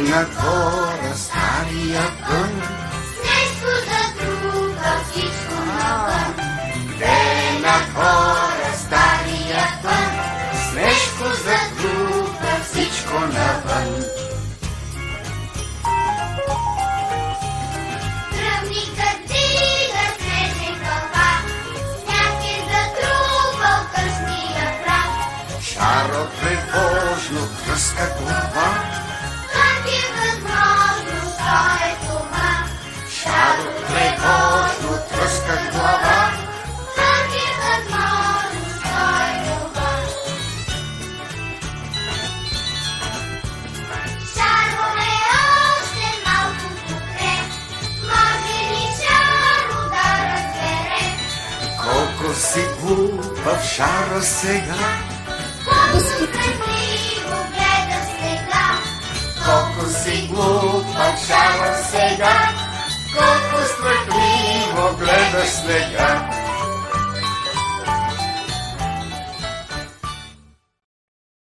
на двора стария пън. Нещо за друга, всичко навън. Де на двора стария пън, с нещо за друга всичко навън. Е. Шаро тревожно кръска глава, колко си глупав шара сега, Колко страхливо гледа сега, колко си глупав шара сега, колко страхливо гледаш снега.